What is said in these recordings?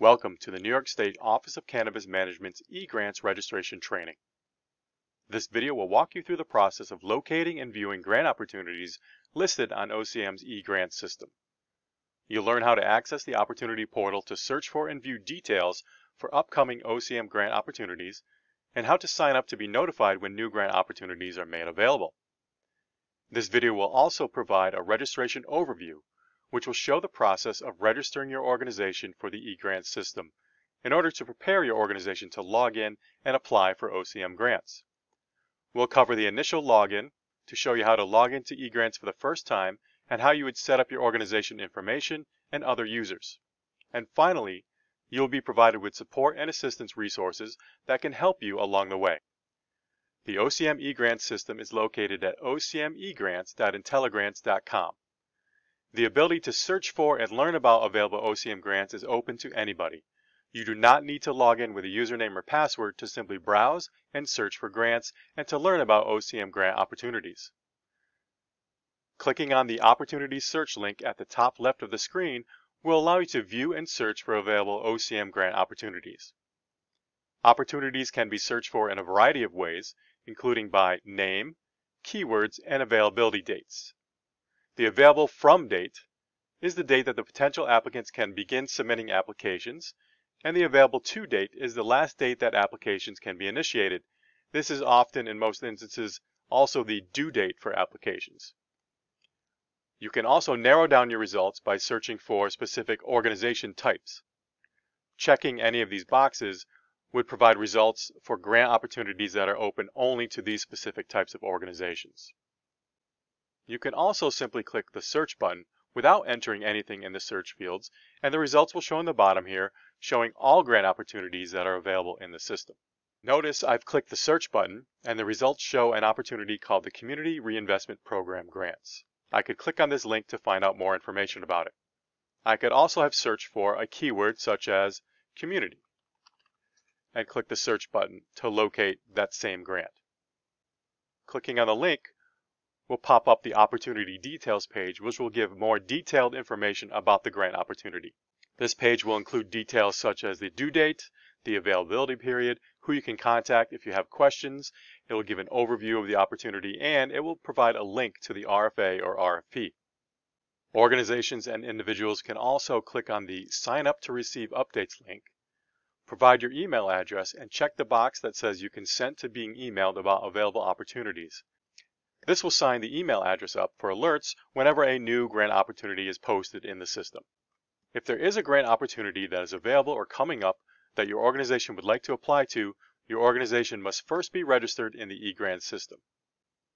Welcome to the New York State Office of Cannabis Management's eGrants registration training. This video will walk you through the process of locating and viewing grant opportunities listed on OCM's eGrants system. You'll learn how to access the opportunity portal to search for and view details for upcoming OCM grant opportunities and how to sign up to be notified when new grant opportunities are made available. This video will also provide a registration overview which will show the process of registering your organization for the eGrants system in order to prepare your organization to log in and apply for OCM grants. We'll cover the initial login to show you how to log into eGrants for the first time and how you would set up your organization information and other users. And finally, you will be provided with support and assistance resources that can help you along the way. The OCM eGrants system is located at ocmegrants.intelligrants.com. The ability to search for and learn about available OCM grants is open to anybody. You do not need to log in with a username or password to simply browse and search for grants and to learn about OCM grant opportunities. Clicking on the Opportunities Search link at the top left of the screen will allow you to view and search for available OCM grant opportunities. Opportunities can be searched for in a variety of ways, including by name, keywords, and availability dates. The available from date is the date that the potential applicants can begin submitting applications, and the available to date is the last date that applications can be initiated. This is often, in most instances, also the due date for applications. You can also narrow down your results by searching for specific organization types. Checking any of these boxes would provide results for grant opportunities that are open only to these specific types of organizations. You can also simply click the search button without entering anything in the search fields and the results will show in the bottom here showing all grant opportunities that are available in the system. Notice I've clicked the search button and the results show an opportunity called the Community Reinvestment Program Grants. I could click on this link to find out more information about it. I could also have searched for a keyword such as community and click the search button to locate that same grant. Clicking on the link will pop up the Opportunity Details page, which will give more detailed information about the grant opportunity. This page will include details such as the due date, the availability period, who you can contact if you have questions. It will give an overview of the opportunity and it will provide a link to the RFA or RFP. Organizations and individuals can also click on the Sign up to receive updates link, provide your email address, and check the box that says you consent to being emailed about available opportunities. This will sign the email address up for alerts whenever a new grant opportunity is posted in the system. If there is a grant opportunity that is available or coming up that your organization would like to apply to, your organization must first be registered in the eGrants system.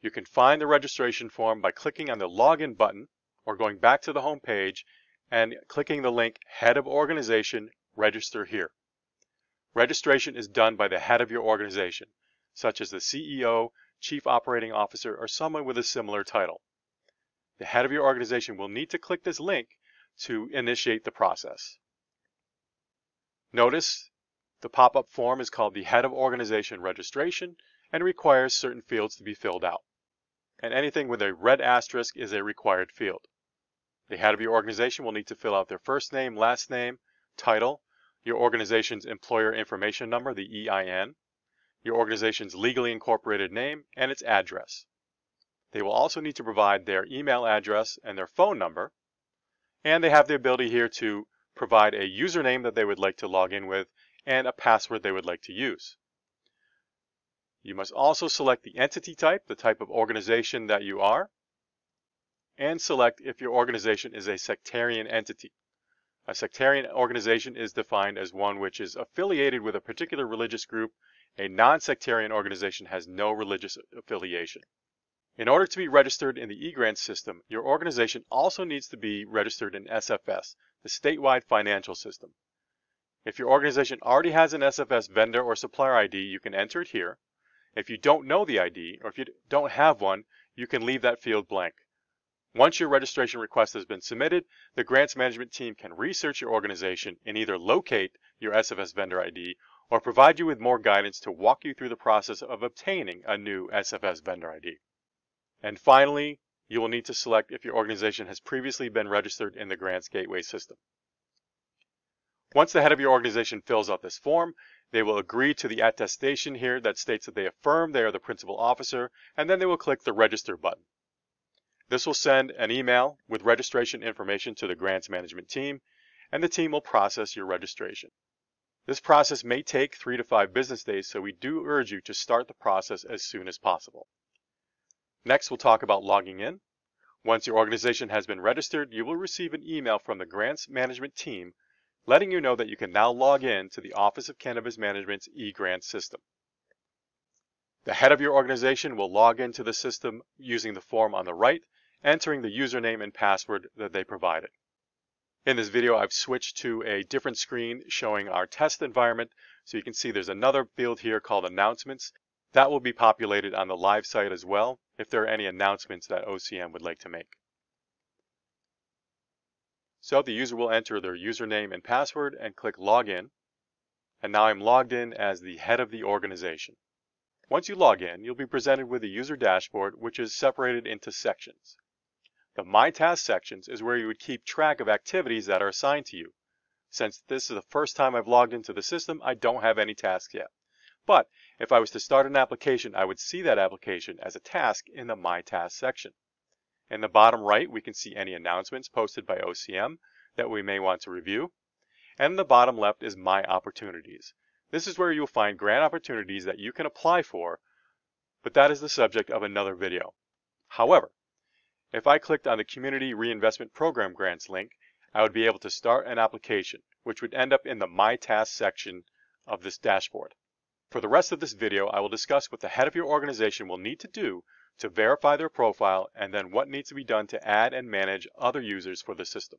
You can find the registration form by clicking on the Login button or going back to the home page and clicking the link Head of Organization, Register Here. Registration is done by the head of your organization, such as the CEO, chief operating officer, or someone with a similar title. The head of your organization will need to click this link to initiate the process. Notice the pop-up form is called the Head of Organization Registration and requires certain fields to be filled out. And anything with a red asterisk is a required field. The head of your organization will need to fill out their first name, last name, title, your organization's employer information number, the EIN, your organization's legally incorporated name, and its address. They will also need to provide their email address and their phone number, and they have the ability here to provide a username that they would like to log in with and a password they would like to use. You must also select the entity type, the type of organization that you are, and select if your organization is a sectarian entity. A sectarian organization is defined as one which is affiliated with a particular religious group a non-sectarian organization has no religious affiliation. In order to be registered in the eGrants system, your organization also needs to be registered in SFS, the statewide financial system. If your organization already has an SFS vendor or supplier ID, you can enter it here. If you don't know the ID, or if you don't have one, you can leave that field blank. Once your registration request has been submitted, the grants management team can research your organization and either locate your SFS vendor ID or provide you with more guidance to walk you through the process of obtaining a new SFS vendor ID. And finally, you will need to select if your organization has previously been registered in the Grants Gateway system. Once the head of your organization fills out this form, they will agree to the attestation here that states that they affirm they are the principal officer, and then they will click the register button. This will send an email with registration information to the grants management team, and the team will process your registration. This process may take three to five business days, so we do urge you to start the process as soon as possible. Next, we'll talk about logging in. Once your organization has been registered, you will receive an email from the grants management team letting you know that you can now log in to the Office of Cannabis Management's e-grant system. The head of your organization will log into the system using the form on the right, entering the username and password that they provided. In this video, I've switched to a different screen showing our test environment. So you can see there's another field here called announcements. That will be populated on the live site as well if there are any announcements that OCM would like to make. So the user will enter their username and password and click login. And now I'm logged in as the head of the organization. Once you log in, you'll be presented with a user dashboard which is separated into sections. The My Task sections is where you would keep track of activities that are assigned to you. Since this is the first time I've logged into the system, I don't have any tasks yet. But if I was to start an application, I would see that application as a task in the My Task section. In the bottom right, we can see any announcements posted by OCM that we may want to review. And in the bottom left is My Opportunities. This is where you'll find grant opportunities that you can apply for, but that is the subject of another video. However, if I clicked on the Community Reinvestment Program Grants link, I would be able to start an application, which would end up in the My Task section of this dashboard. For the rest of this video, I will discuss what the head of your organization will need to do to verify their profile and then what needs to be done to add and manage other users for the system.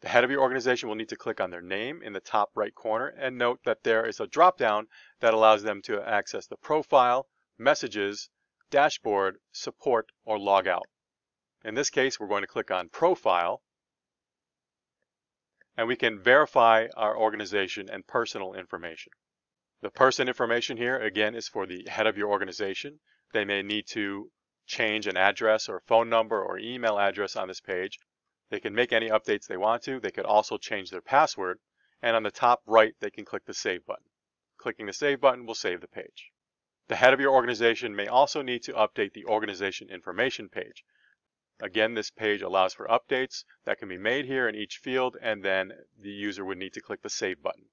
The head of your organization will need to click on their name in the top right corner and note that there is a drop-down that allows them to access the profile, messages, dashboard, support, or log out. In this case, we're going to click on Profile, and we can verify our organization and personal information. The person information here, again, is for the head of your organization. They may need to change an address or phone number or email address on this page. They can make any updates they want to. They could also change their password. And on the top right, they can click the Save button. Clicking the Save button will save the page. The head of your organization may also need to update the organization information page. Again, this page allows for updates that can be made here in each field, and then the user would need to click the Save button.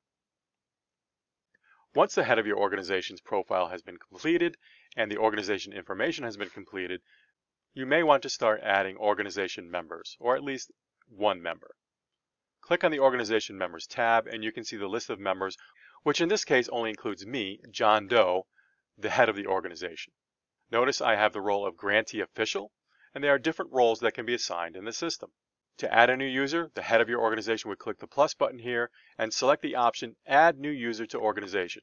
Once the head of your organization's profile has been completed and the organization information has been completed, you may want to start adding organization members, or at least one member. Click on the Organization Members tab and you can see the list of members, which in this case only includes me, John Doe, the head of the organization. Notice I have the role of grantee official, and there are different roles that can be assigned in the system. To add a new user, the head of your organization would click the plus button here and select the option Add New User to Organization.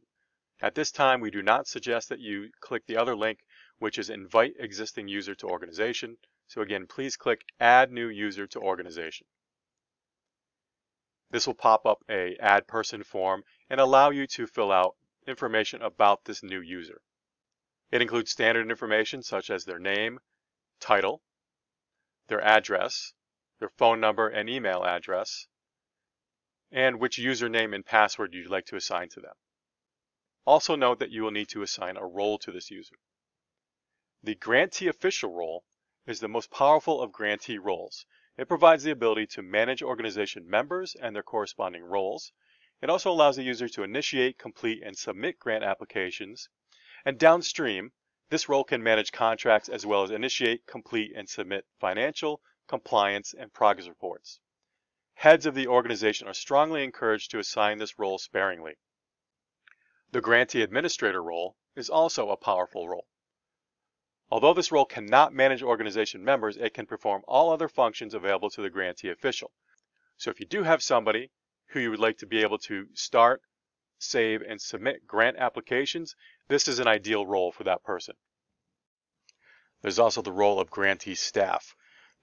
At this time, we do not suggest that you click the other link, which is Invite Existing User to Organization. So again, please click Add New User to Organization. This will pop up a Add Person form and allow you to fill out information about this new user. It includes standard information such as their name, title, their address, their phone number and email address, and which username and password you'd like to assign to them. Also note that you will need to assign a role to this user. The grantee official role is the most powerful of grantee roles. It provides the ability to manage organization members and their corresponding roles, it also allows the user to initiate, complete, and submit grant applications. And downstream, this role can manage contracts as well as initiate, complete, and submit financial, compliance, and progress reports. Heads of the organization are strongly encouraged to assign this role sparingly. The grantee administrator role is also a powerful role. Although this role cannot manage organization members, it can perform all other functions available to the grantee official. So if you do have somebody who you would like to be able to start, save, and submit grant applications, this is an ideal role for that person. There's also the role of grantee staff.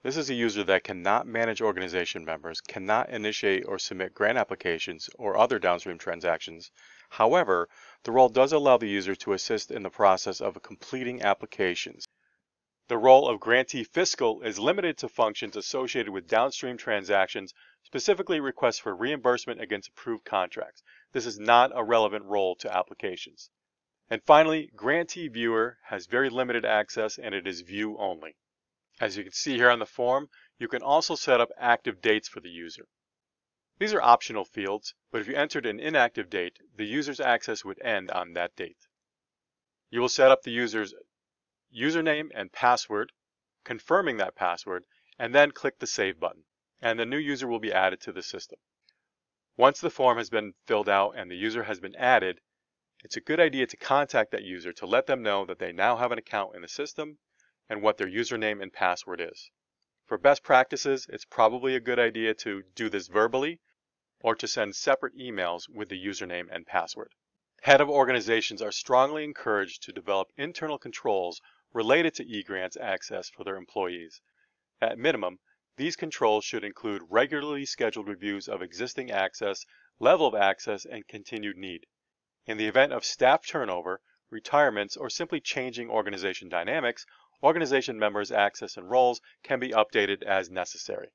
This is a user that cannot manage organization members, cannot initiate or submit grant applications or other downstream transactions. However, the role does allow the user to assist in the process of completing applications. The role of grantee fiscal is limited to functions associated with downstream transactions, specifically requests for reimbursement against approved contracts. This is not a relevant role to applications. And finally, grantee viewer has very limited access and it is view only. As you can see here on the form, you can also set up active dates for the user. These are optional fields, but if you entered an inactive date, the user's access would end on that date. You will set up the user's username and password, confirming that password, and then click the Save button, and the new user will be added to the system. Once the form has been filled out and the user has been added, it's a good idea to contact that user to let them know that they now have an account in the system and what their username and password is. For best practices, it's probably a good idea to do this verbally or to send separate emails with the username and password. Head of organizations are strongly encouraged to develop internal controls related to eGrants access for their employees. At minimum, these controls should include regularly scheduled reviews of existing access, level of access, and continued need. In the event of staff turnover, retirements, or simply changing organization dynamics, organization members' access and roles can be updated as necessary.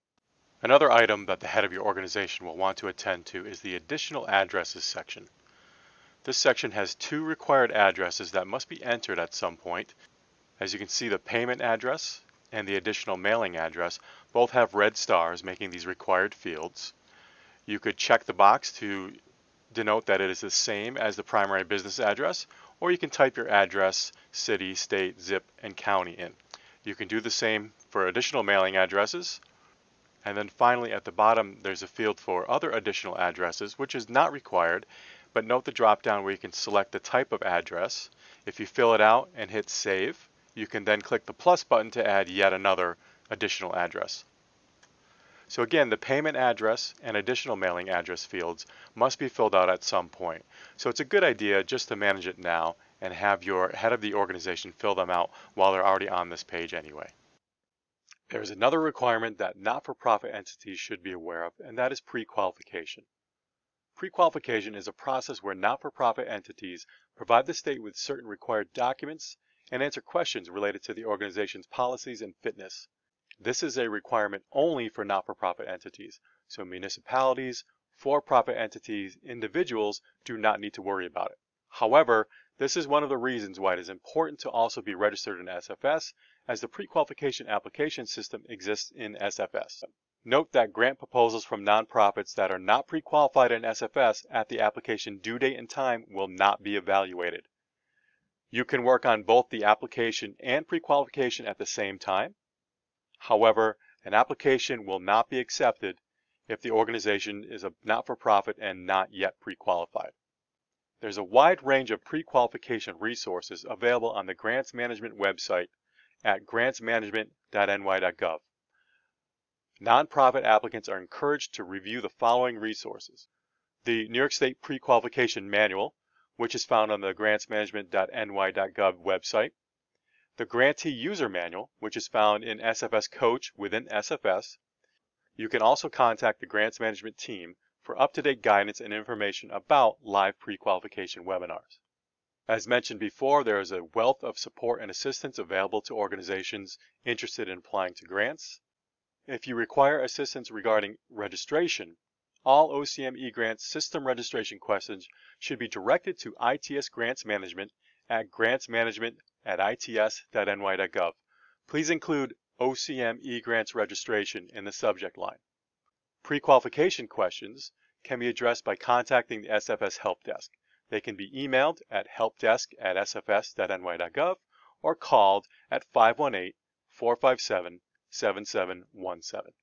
Another item that the head of your organization will want to attend to is the additional addresses section. This section has two required addresses that must be entered at some point. As you can see, the payment address and the additional mailing address both have red stars making these required fields. You could check the box to denote that it is the same as the primary business address, or you can type your address, city, state, zip, and county in. You can do the same for additional mailing addresses. And then finally at the bottom there's a field for other additional addresses which is not required but note the drop down where you can select the type of address. If you fill it out and hit save you can then click the plus button to add yet another additional address. So again, the payment address and additional mailing address fields must be filled out at some point. So it's a good idea just to manage it now and have your head of the organization fill them out while they're already on this page anyway. There is another requirement that not-for-profit entities should be aware of, and that is pre-qualification. Pre-qualification is a process where not-for-profit entities provide the state with certain required documents and answer questions related to the organization's policies and fitness. This is a requirement only for not-for-profit entities, so municipalities, for-profit entities, individuals do not need to worry about it. However, this is one of the reasons why it is important to also be registered in SFS as the pre-qualification application system exists in SFS. Note that grant proposals from nonprofits that are not pre-qualified in SFS at the application due date and time will not be evaluated. You can work on both the application and pre-qualification at the same time, However, an application will not be accepted if the organization is a not-for-profit and not yet pre-qualified. There's a wide range of pre-qualification resources available on the Grants Management website at grantsmanagement.ny.gov. Nonprofit applicants are encouraged to review the following resources. The New York State Pre-Qualification Manual, which is found on the grantsmanagement.ny.gov website the Grantee User Manual, which is found in SFS Coach within SFS. You can also contact the Grants Management team for up-to-date guidance and information about live pre-qualification webinars. As mentioned before, there is a wealth of support and assistance available to organizations interested in applying to grants. If you require assistance regarding registration, all OCM grants system registration questions should be directed to ITS Grants Management at grantsmanagement at its.ny.gov. Please include OCM grants registration in the subject line. Pre-qualification questions can be addressed by contacting the SFS Help Desk. They can be emailed at helpdesk at sfs.ny.gov or called at 518 457 7717.